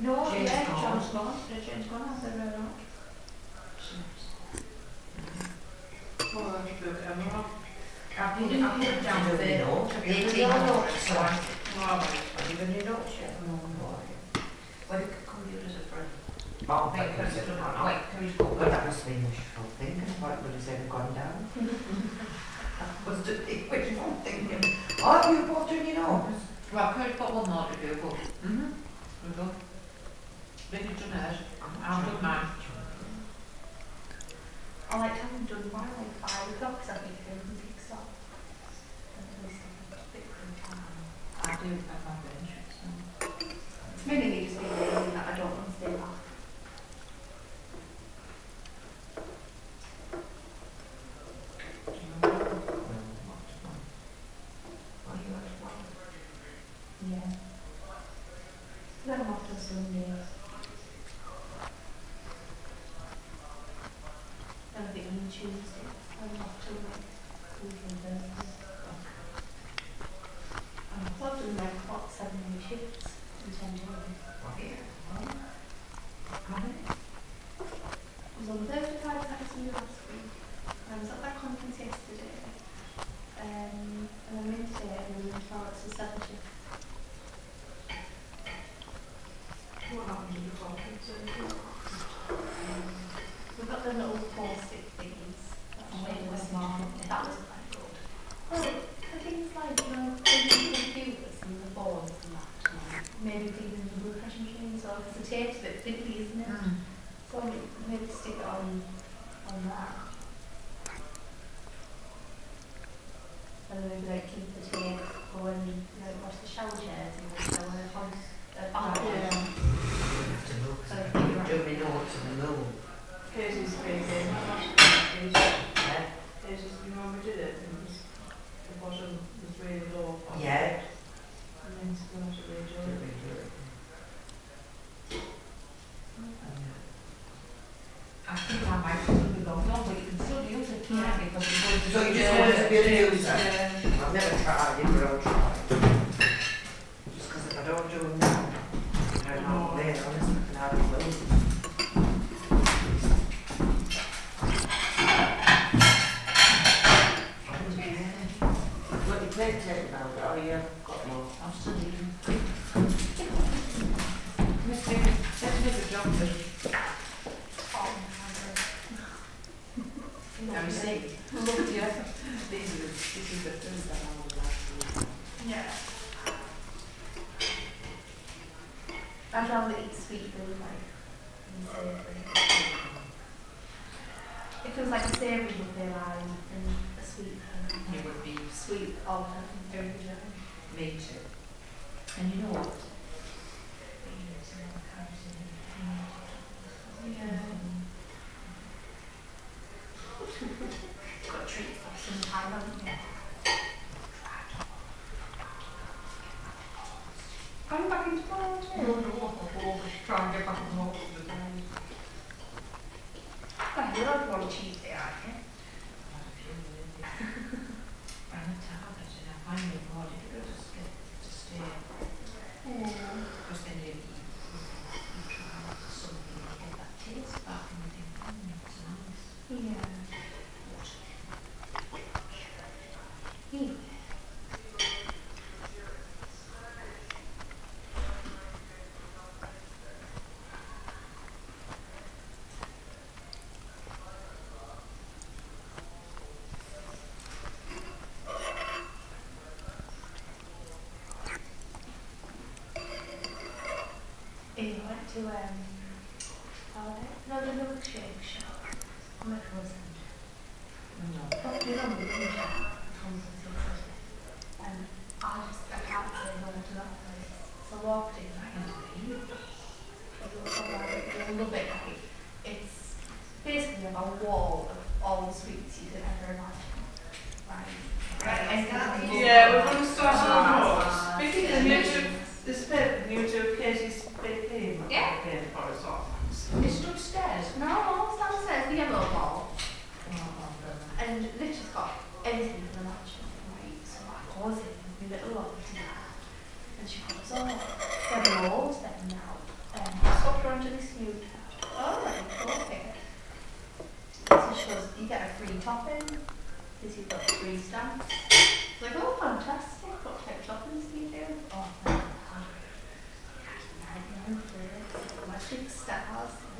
No, Jane's yeah, gone. John's gone, the Jane's gone, I said, right on. Oh, I should book them up. I've put it, I've put it down know? Have you put yet? No. The computers are. Oh, Wait, I, wait, can we just go? That must be wishful thinking, what would have have gone down? That was the big wishful thinking. Oh, you doing your notes? Well, Kurt's got one more to do, mm-hmm, we go. Vicky's done hers, I'll do mine. I like having done by like five o'clock, because I think everything picks up. And at least I'm a bit free time. I do at my bench, so. It's mainly me just being lazy that I don't want to stay back. Yeah. Then I'm off to Sundays. And I think on Tuesday, I'm off to like Cleveland Thursday. And I've got to do like what, seven hour shifts in ten days. I was on Thursday, Friday, Saturday, Sunday last week. And I was at that conference yesterday. Um, and then Wednesday, and then tomorrow it's the seven shift. What happened to the conference? We've got the little four-stick things. That's made with smart. That was quite good. Well, the things like, you know, the computers and the boards and that, you know, maybe blood pressure machines or, because the tape's a bit fiddly, isn't it? Mm. So maybe stick it on, on that. And then maybe like keep the tape going, you know, watch the shower chairs and the shower house. Uh, Oh, bathroom. yeah. Do me notes in the moon. Casey's speaking. Yeah. Casey's, you know, we did it, it was, the bottom, the three of the door. Yeah. And then it's going to redo it. I think I might still be logged on, but you can still use it, can't you? Because you're going to. So you just want it to be a user? Yeah. I've never tried it, but I'll try. Just because if I don't do them now, I don't know where, honestly, I can hardly move. What you play tape now, oh yeah, got more. I'm still eating. Miss Vicky, let's make a job of it. Now you see, look, yeah, these are the, this is the things that I would like to. Yeah. I'd rather eat sweet than like. It feels like a savoury buffet line and a sweet. It would be Sweet all the time, me too. And you know what? Yeah. Got treats for some time, haven't you? Are you back in tomorrow No, too? no, I'll try and get back on hold of the time. Oh, you're on one Tuesday, aren't you? I'm a tablet and I find it hard to go to stay, to stay, Yeah. because then you, you, you try something and get that taste back and you think, mm, it's nice. Yeah. Yeah. To um, oh, no, the milkshake shop. Metro Centre. No. But you know, the milkshake shop, Tom's and I just, I can't say no to that place. So I walked in, I had to leave. It was so bad, you'll love it. like, It's basically like a wall of all the sweets you could ever imagine. Right? Right, exactly. Yeah, we're going to start on horse. Speaking of YouTube, this bit, YouTube, Katie's big theme. Yeah. Okay, for us all. Is it upstairs? No, no, it's downstairs, the yellow ball. Oh, oh, God. And Richard's got everything for the mansion, right? So I goes in with my little log to that. And she goes, oh, they're all then now. Um, swap her onto this new tab. All right, okay. So she goes, you get a free topping, because you've got a free stamp. It's like, oh, fantastic. What type of toppings do you do?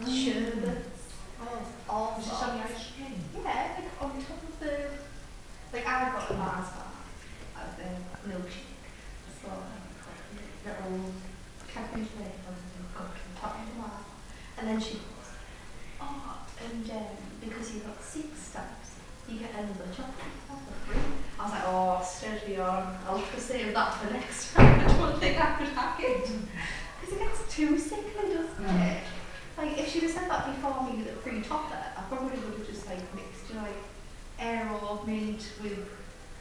Sherbets, oh, all the ice cream? Yeah, like on top of the, like I got a Mars bar of the milkshake. So little and got to of the Mars bar. And then she goes, oh, and um, because you got six stamps, you get another chocolate bar for free. I was like, oh, steady on. I'll just save that for next time. I don't think I could hack it. Because it gets too sickly, doesn't it? Like, if she'd have said that before me with a free topper, I probably would have just like mixed, you know, like Aero mint with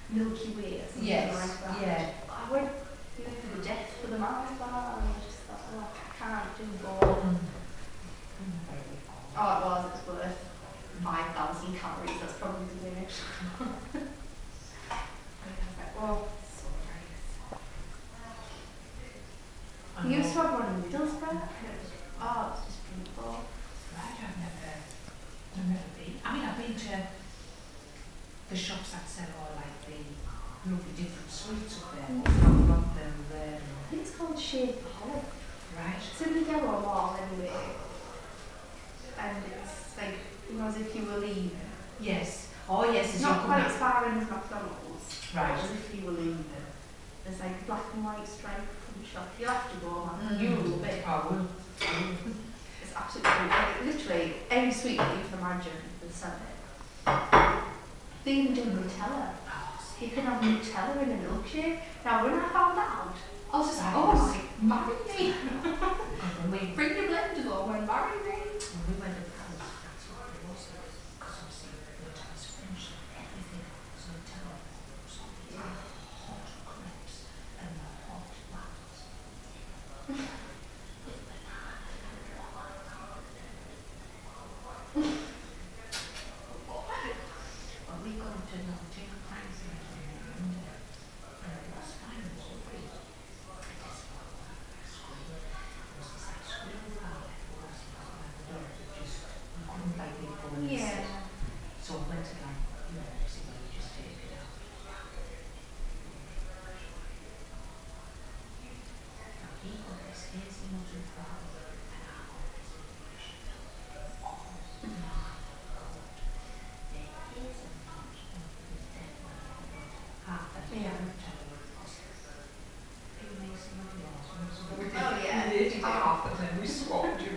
Milky Way or something Yes, like that. yeah. I went you know, to the death for the bar and I just thought, oh, I can't do both. Mm-hmm. Oh, it was, it was worth 5,000 calories, that's probably the limit. I was like, well, so nice. I You used to know. have one in Middlesbrough, and it was, oh, it's just beautiful. Right, I've never, I've never been. I mean, I've been to the shops that sell all like the lovely different sweets up there. Mm. I've got them there. I called Shakeaholic. Right. It's in the yellow wall anyway. And it's like, you know, as if you were leaving. Yes. Oh, yes, It's not quite as far in as McDonald's. Right. As if you were leaving. There's like black and white stripe from the shop. You'll have to go, man. Mm. You will be. I will. It's absolutely, literally, any sweet that you can imagine, they sell it. They even do Nutella. You can have Nutella in a milkshake. Now, when I found that out, I was just like, oh my, marry me. And when we, Bring your blenders over and marry me. when we went to Paris, that's what it was. Because obviously, Nutella's French, everything was Nutella. So the hot crepes and the hot waffles. Well, we got to know, take a price and and, uh, it was fine, it was okay. I just thought, wow, that's great. It was just like screaming about it, it was like, the door, it just, you couldn't like it for an instant. So I went to like, you know, see what you just take it out. Now he got this hazy nutty frog, and I got this fish. Oh my god. The hazelnut of the dead one, half that Yeah. Nutella was. It makes some of yours, and some of Oh, yeah. They did half, and then we swapped you.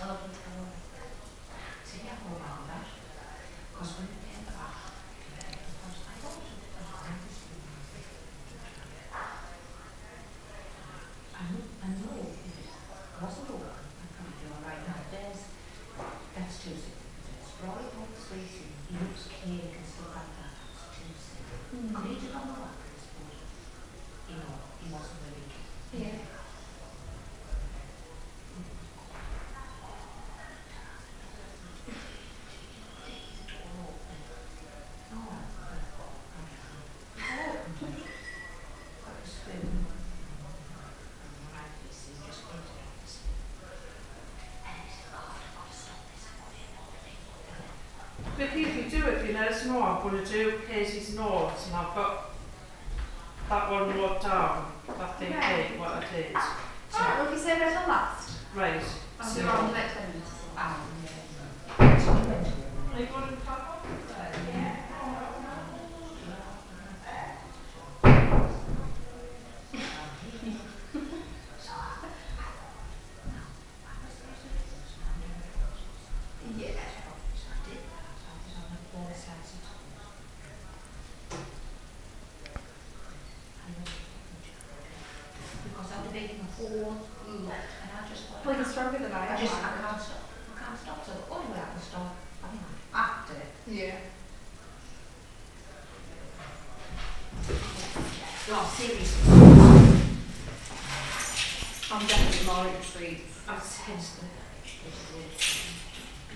Oh, my gosh, it Look, if you do it, you let us know I'm going to do Casey's notes and I've got that one wrote down, that thing okay. did, what I did. So, oh, well, you say that last? Right. And so, we're on the next one. Ah, yeah. Are you going to whole lot, and I just thought, Well, you're stronger than I I just, I can't stop, I can't stop, so the only way I can stop, I mean, after it. Yeah. No, seriously, I'm definitely more in the streets. I've sensed the,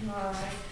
Right.